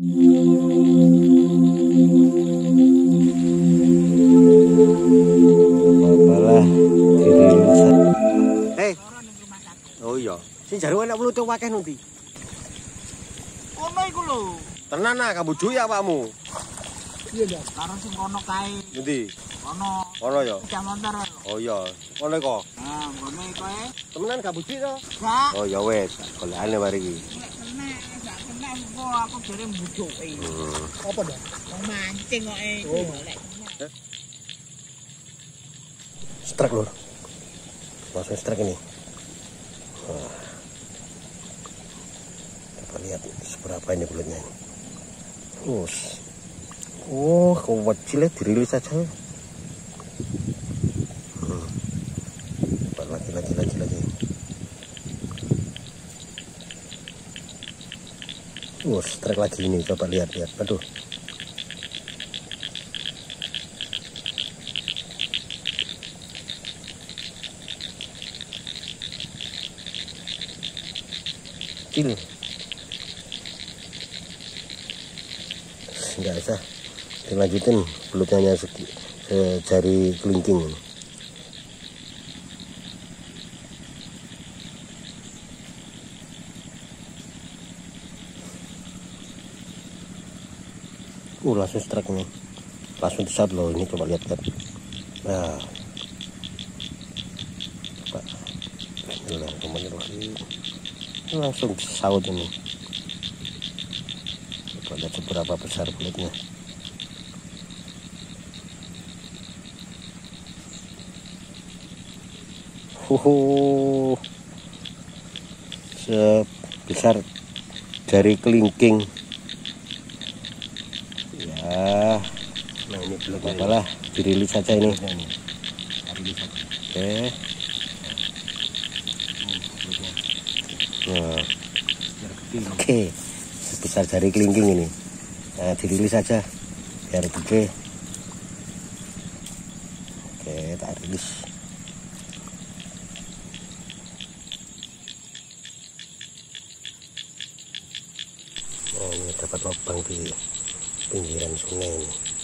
Apalah diri Hei. Oh iya. Sing jaru enak mlutung wakeh nanti. Kono iku lho. Tenan ah kamu duwe awakmu. Iya, Dak. Karo sing kono kae. Endi? Kono. Ono ya. Sepeda motor. Oh iya. Ono kok. Nah, kono kae. Temenan kamu duwe to? Gak. Oh ya wes, golekane mari iki. Kok aku jare mbujuke. Apa, Dak? Wong mancing kok e. Golek. Strike lur. Langsung strike ini. Kita lihat seberapa ini kulitnya ini. Us. Oh, kecil ya dirilis saja. Hmm. Coba lagi, lagi, lagi, lagi. Uh, strike lagi ini. Coba lihat, lihat. Aduh. kecil nggak usah dilanjutin belutnya hanya sejari kelingking uh langsung strike nih. Langsung di loh ini coba lihat kan nah. Coba. Bismillahirrahmanirrahim langsung saut ini. Coba lihat seberapa besar kulitnya. Huhu. sebesar dari kelingking ya nah ini belum apalah dirilis saja ini. Oke. Nah. Oke, sebesar jari kelingking ini. Nah, dirilis saja. Biar gede. Oke, tak rilis. Nah, ini dapat lubang di 并不认出内幕。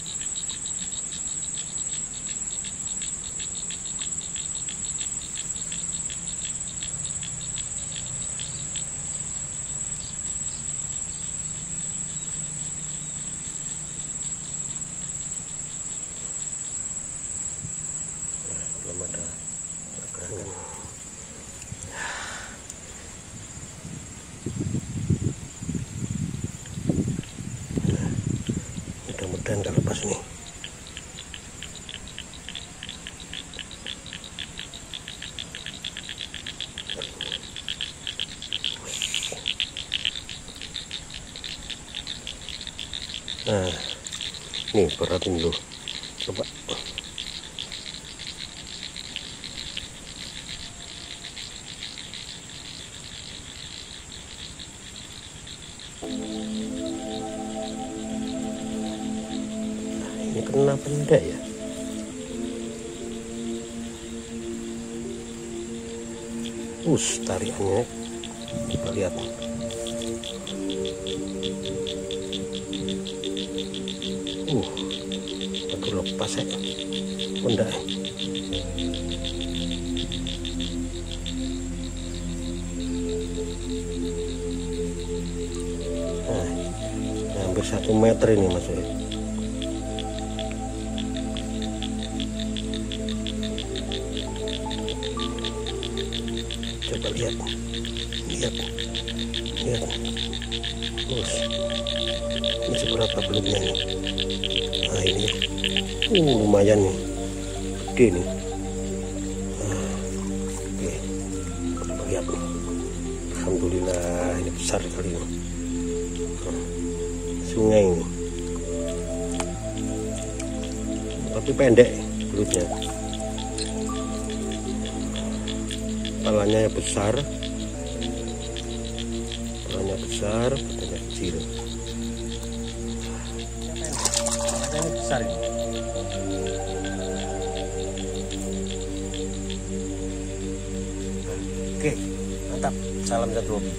Mudah-mudahan gak lepas nih. Nah nih beratin dulu. Coba kenapa enggak ya? Us tariannya kita lihat. Uh baru lepas ya enggak. Nah, hampir satu meter ini maksudnya lihat lihat lihat terus seberapa belumnya nih nah ini. Uh lumayan nih. Gede nih. Oke. Lihat Alhamdulillah ini besar kali ini. Sungai ini. Tapi pendek belutnya kepalanya besar. Kepalanya besar badannya kecil. Besar ini. oke mantap. Salam satu hobi